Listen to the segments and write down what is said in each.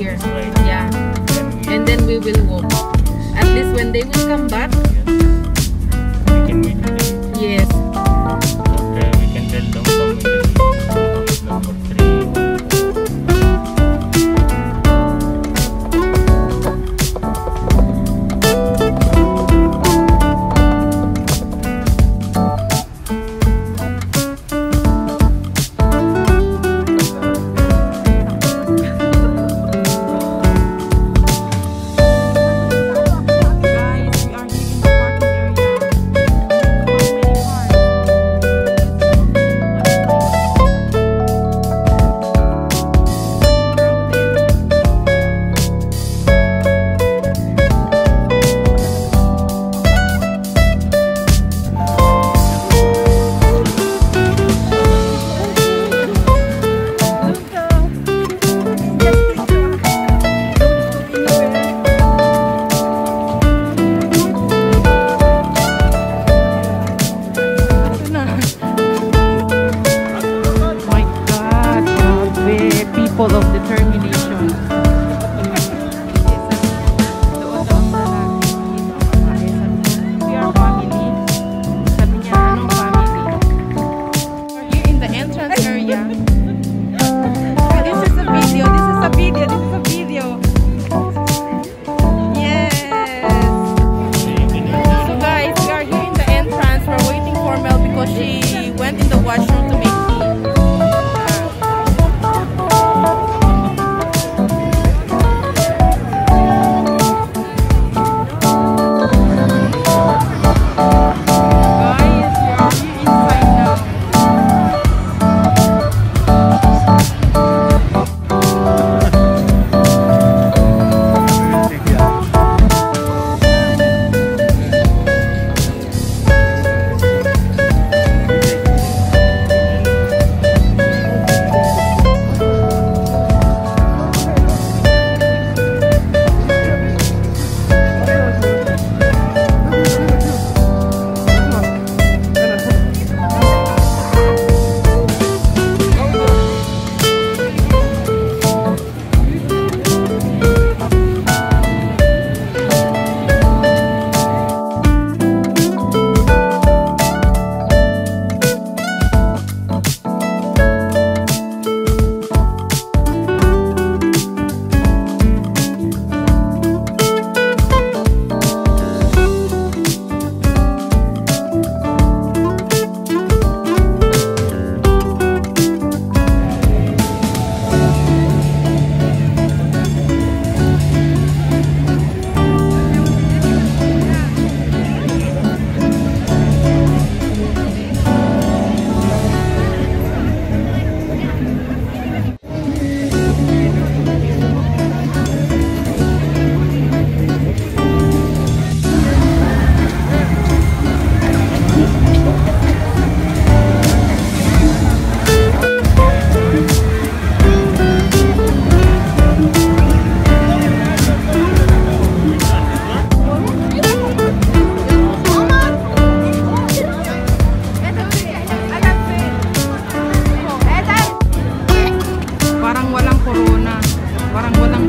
here. Yeah. And then we will walk. At least when they will come back,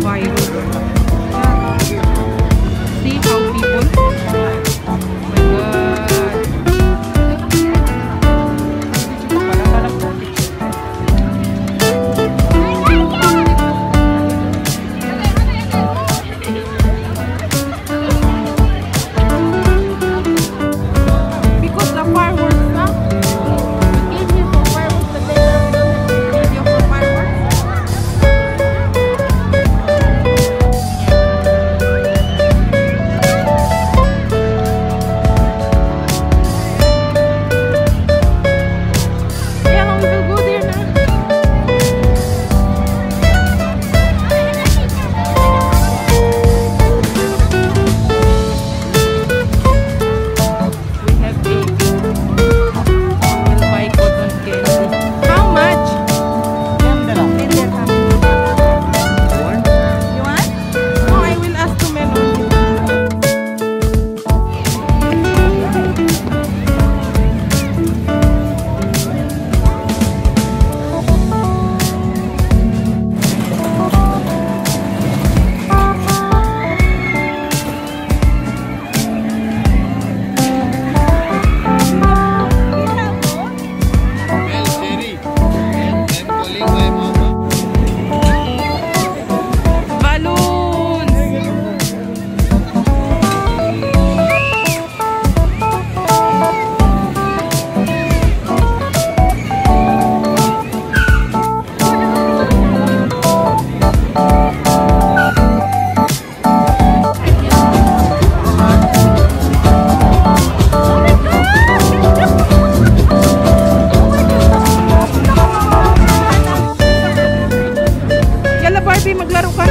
survival para, para.